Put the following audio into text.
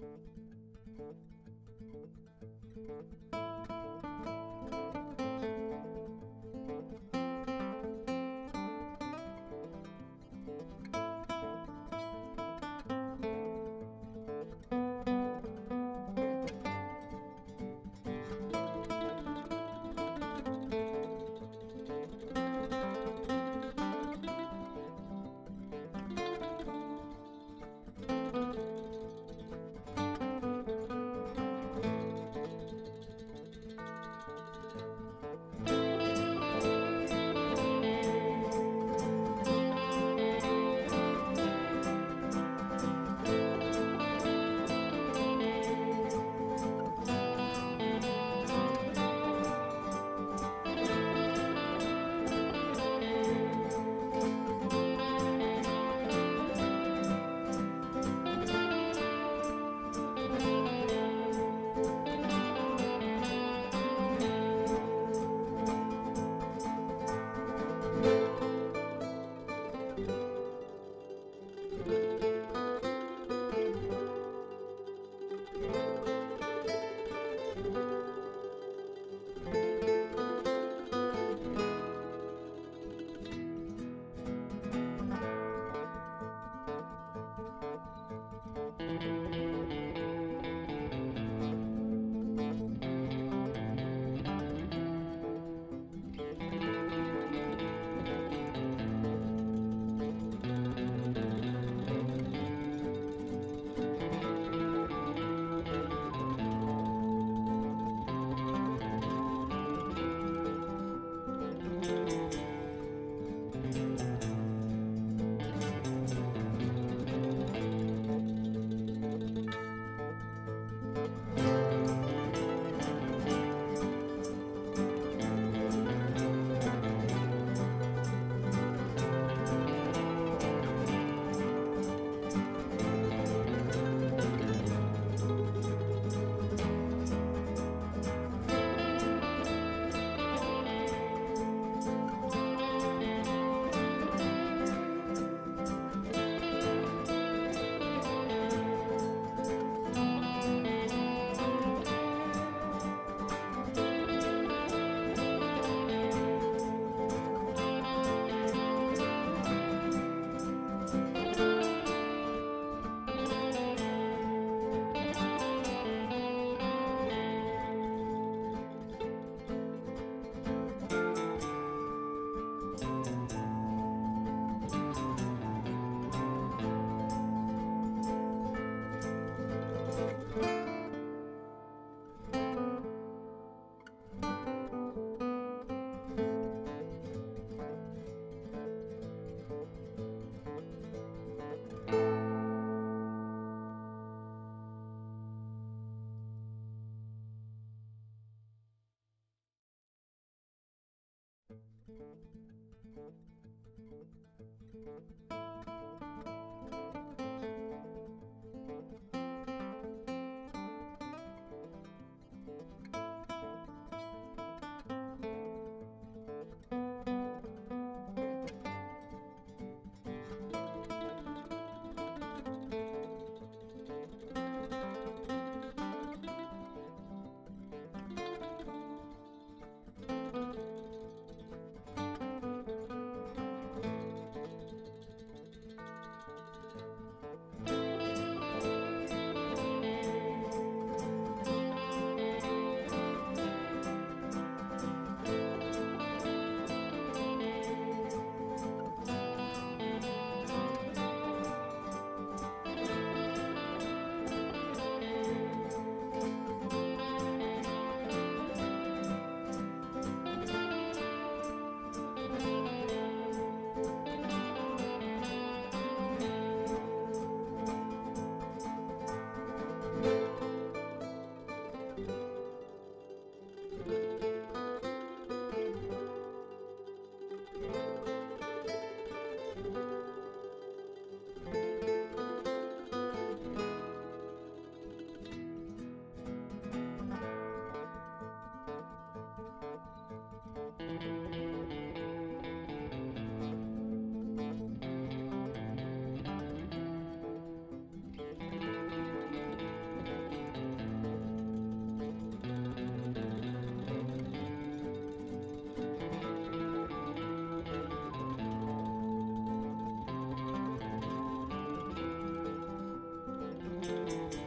Música Música Música